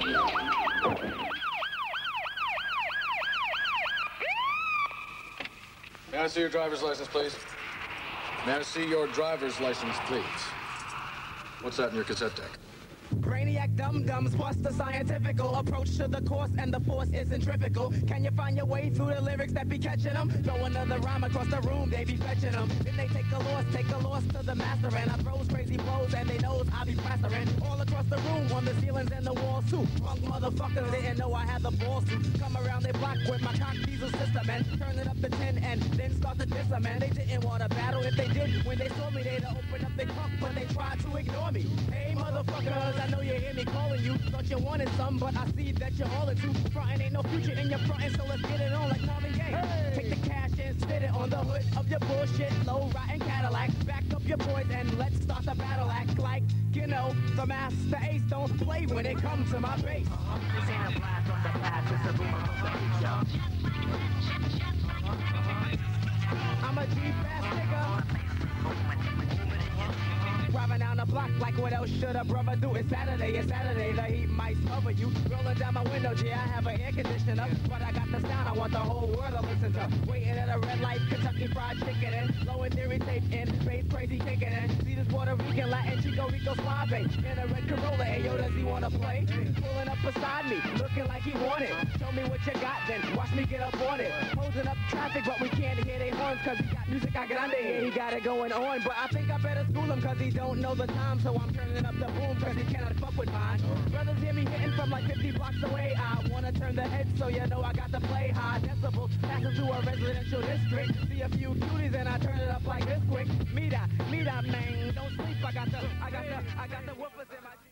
May I see your driver's license, please? May I see your driver's license, please? What's that in your cassette deck? Brainiac dum-dums, what's the scientifical approach to the course and the force is centrifugal? Can you find your way through the lyrics that be catching them? Throw another rhyme across the room, they be fetching them. Then they take a loss, take a loss to the master and I throws crazy blows and they knows I be plastering all across the room on the ceilings and the walls too. Punk motherfuckers didn't know I had the balls to come around up to 10 and then start to diss them. And they didn't want to battle. If they did, when they saw me, they'd open up their trunk, but they tried to ignore me. Hey motherfuckers, I know you hear me calling you. Thought you wanted some, but I see that you're all into frontin'. Ain't no future in your frontin', so let's get it on like Marvin Gaye. Take the cash and spit it on the hood of your bullshit, low rotten Cadillac. Back up your boys and let's start the battle. Act like you know the Masta Ace don't play when it comes to my base. This ain't a blast from the past, it's a boomer from the future. I'm a G-fast nigga. Driving down the block like what else should a brother do? It's Saturday, it's Saturday, the heat might smother you. Rolling down my window, yeah, I have an air conditioner. But I got the sound I want the whole world to listen to. Waiting at a red light, Kentucky fried chicken and low and tape in. Bass crazy kicking in. See this Puerto Rican, Latin, Chico Rico Suave. In a red Corolla, hey yo, does he wanna play? Pulling up beside me, looking like he wanted. Show me what you got then, watch me get up on it. Holding up traffic, but we can't hear they horns cause he got music got under here, he got it going on. But I think I better school him cause he don't know the time, so I'm turning up the boom cause he cannot fuck with mine. Brothers hear me hitting from like 50 blocks away. I wanna turn the head so you know I got to play high decibels. Passing through a residential district. See a few cuties and I turn it up like this quick. Mira, mira, man, don't sleep. I got the, I got the, I got the woofers in my.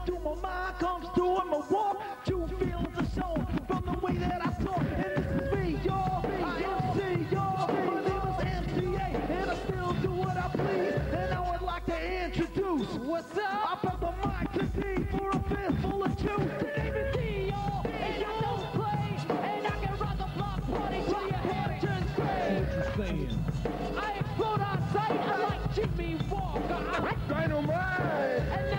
What's running through my mind comes through in my walk. True feelings are shown from the way that I talk. And this is me, y'all. I MC, y'all. My name is MCA, and I still do what I please. And I would like to introduce. What's up? I brought the mic to D for a fistful of juice. David D, y'all. And I don't play, and I can rock the block party till your Hamptons gray. I explode on sight, I like Jimmie Walker. Dynamite!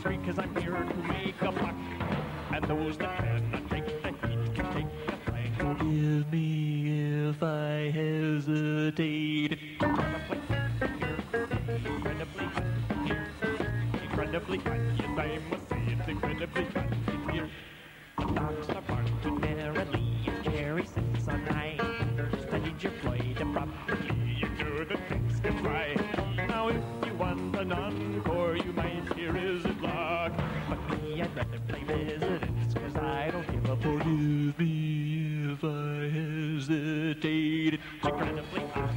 street cause I'm here to make a buck. And those that cannot take the heat can take a flag. Forgive me if I hesitate. Incredibly hot here. Incredibly hot here. Incredibly hot, yes I must say incredibly. cause I don't give a forgive me if I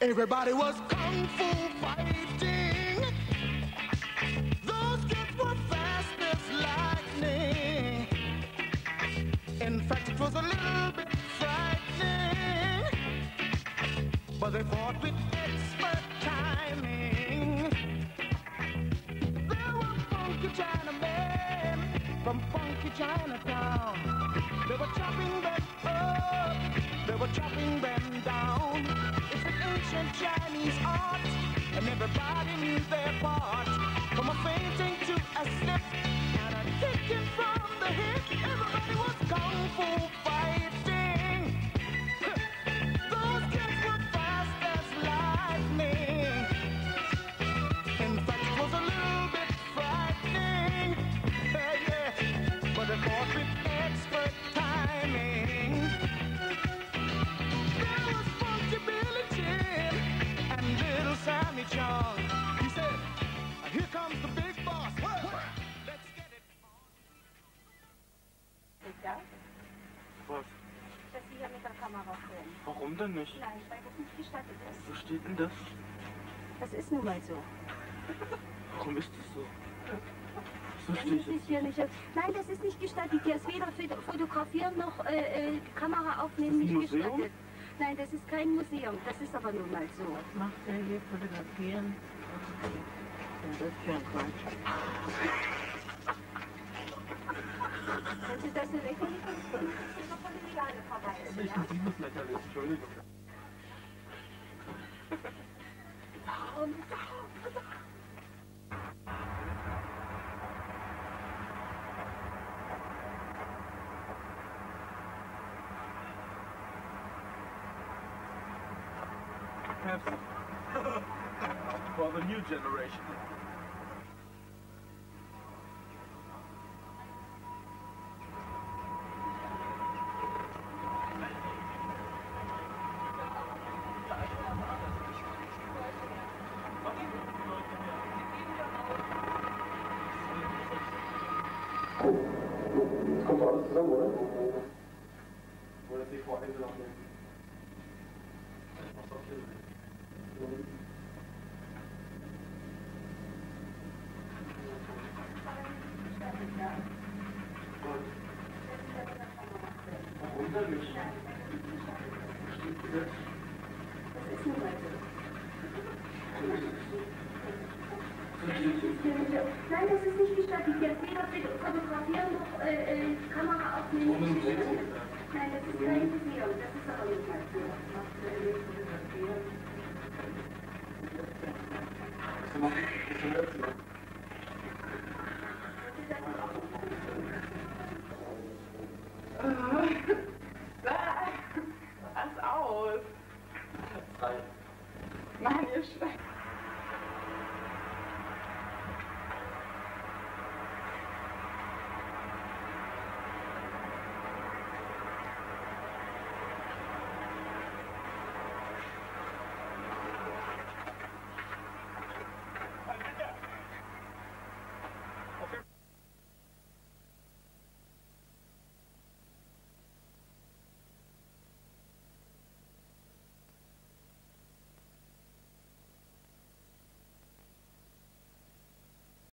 Everybody was kung fu fighting. Those kids were fast as lightning. In fact, it was a little bit frightening. But they fought with expert timing. Funky Chinatown. They were chopping them up, they were chopping them down. It's an ancient Chinese art, and everybody knew their part. From a fainting to a slip, and a kicking from the hip. Everybody was kung fu denn nicht? Nein, weil das nicht gestattet ist. Wo steht denn das? Das ist nun mal so. Warum ist das so? So Das steht ist hier nicht. Nein, das ist nicht gestattet. Hier ist weder Foto- Fotografieren noch äh, äh, Kamera aufnehmen nicht Museum? gestattet. Nein, das ist kein Museum. Das ist aber nun mal so. macht er hier fotografieren? Das ist ein Quatsch. Pepsi. For the new generation. comprendre, c'est ça voilà. Voilà, c'est pour arrêter de l'arrière. Je pense sortir de Thank you. Äh, äh, Kamera aufnehmen. Um Nein, das ist kein Museum, das ist aber nicht mehr. Was aus? Mann, ihr Schwein.